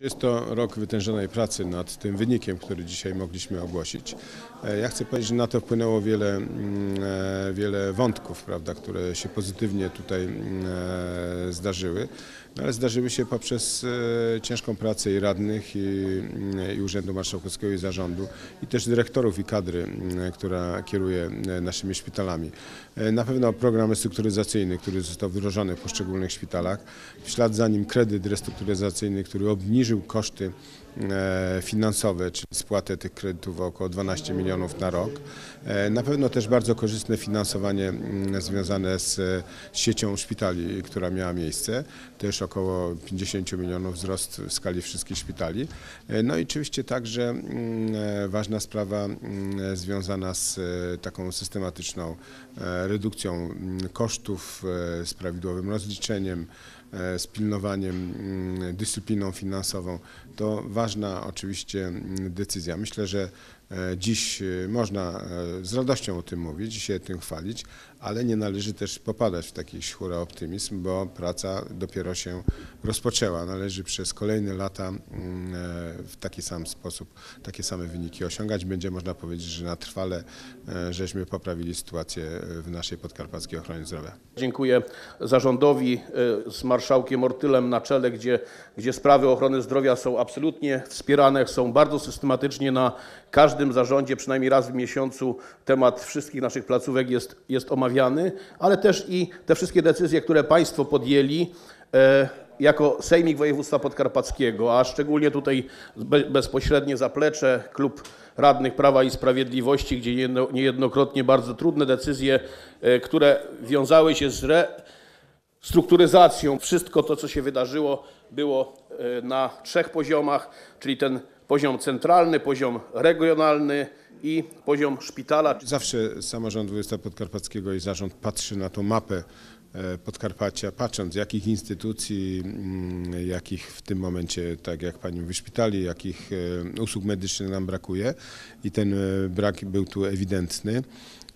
Jest to rok wytężonej pracy nad tym wynikiem, który dzisiaj mogliśmy ogłosić. E, Ja chcę powiedzieć, że na to wpłynęło wiele, mm, e, wiele wątków, prawda, które się pozytywnie tutaj mm, e, zdarzyły, no ale zdarzyły się poprzez ciężką pracę i radnych, i, mm, i Urzędu Marszałkowskiego, i Zarządu, i też dyrektorów i kadry, która kieruje naszymi szpitalami. Na pewno program restrukturyzacyjny, który został wdrożony w poszczególnych szpitalach, w ślad za nim kredyt restrukturyzacyjny, który obniżył koszty e, finansowe, czyli spłatę tych kredytów około 12 milionów na rok. E, Na pewno też bardzo korzystne finansowanie mm, związane z e, siecią szpitali, która miała miejsce, też około 50 milionów wzrost w skali wszystkich szpitali. E, No i oczywiście także mm, e, ważna sprawa mm, związana z e, taką systematyczną e, redukcją kosztów, e, z prawidłowym rozliczeniem, e, z pilnowaniem, dyscypliną finansową. To ważna oczywiście mm, decyzja. Myślę, że dziś e, można e, z radością o tym mówić i się tym chwalić, ale nie należy też popadać w taki hura optymizm, bo praca dopiero się rozpoczęła. Należy przez kolejne lata mm, e, w taki sam sposób takie same wyniki osiągać. Będzie można powiedzieć, że na trwale e, żeśmy poprawili sytuację e, w naszej podkarpackiej ochronie zdrowia. Dziękuję zarządowi z marszałkiem Ortylem na czele, gdzie, gdzie sprawy ochrony zdrowia są absolutnie wspierane, są bardzo systematycznie na każdym zarządzie, przynajmniej raz w miesiącu temat wszystkich naszych placówek jest, jest omawiany, ale też i te wszystkie decyzje, które Państwo podjęli e, jako Sejmik Województwa Podkarpackiego, a szczególnie tutaj be, bezpośrednie zaplecze, klub radnych Prawa i Sprawiedliwości, gdzie niejedno, niejednokrotnie bardzo trudne decyzje, e, które wiązały się z re, strukturyzacją. Wszystko to, co się wydarzyło, było e, na trzech poziomach, czyli ten poziom centralny, poziom regionalny i poziom szpitala. Zawsze samorząd województwa podkarpackiego i zarząd patrzy na tą mapę e, Podkarpacia, patrząc jakich instytucji, mm, jakich w tym momencie, tak jak pani mówi, szpitali, jakich e, usług medycznych nam brakuje i ten e, brak był tu ewidentny.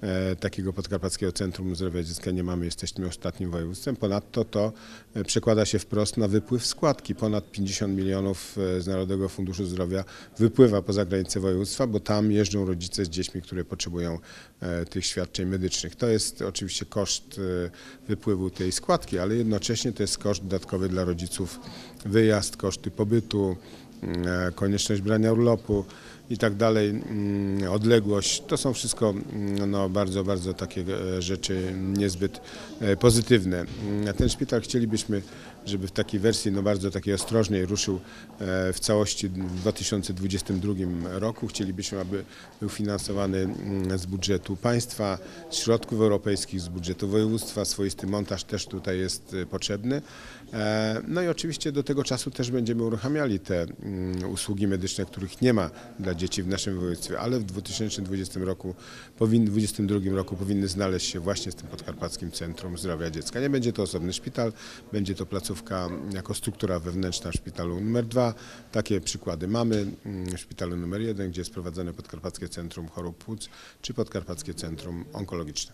E, Takiego podkarpackiego Centrum Zdrowia Dziecka nie mamy, jesteśmy ostatnim województwem. Ponadto to e, przekłada się wprost na wypływ składki. Ponad 50 milionów e, z Narodowego Funduszu Zdrowia wypływa poza granice województwa, bo tam jeżdżą rodzice z dziećmi, które potrzebują tych świadczeń medycznych. To jest oczywiście koszt wypływu tej składki, ale jednocześnie to jest koszt dodatkowy dla rodziców, wyjazd, koszty pobytu, e, konieczność brania urlopu i tak dalej, mm, odległość. To są wszystko mm, no, bardzo, bardzo takie e, rzeczy niezbyt e, pozytywne. Mm, Ten szpital chcielibyśmy, żeby w takiej wersji no, bardzo takiej ostrożnej ruszył e, w całości w 2022 roku. Chcielibyśmy, aby był finansowany mm, z budżetu państwa, z środków europejskich, z budżetu województwa. Swoisty montaż też tutaj jest e, potrzebny. E, No i oczywiście do tego czasu też będziemy uruchamiali te mm, usługi medyczne, których nie ma dla dzieci w naszym województwie, ale w 2020 roku, powin, 2022 roku powinny znaleźć się właśnie z tym Podkarpackim Centrum Zdrowia Dziecka. Nie będzie to osobny szpital, będzie to placówka jako struktura wewnętrzna w szpitalu numer dwa. Takie przykłady mamy mm, w szpitalu numer jeden, gdzie jest prowadzone Podkarpackie Centrum Chorób Płuc czy Podkarpackie Centrum Onkologiczne.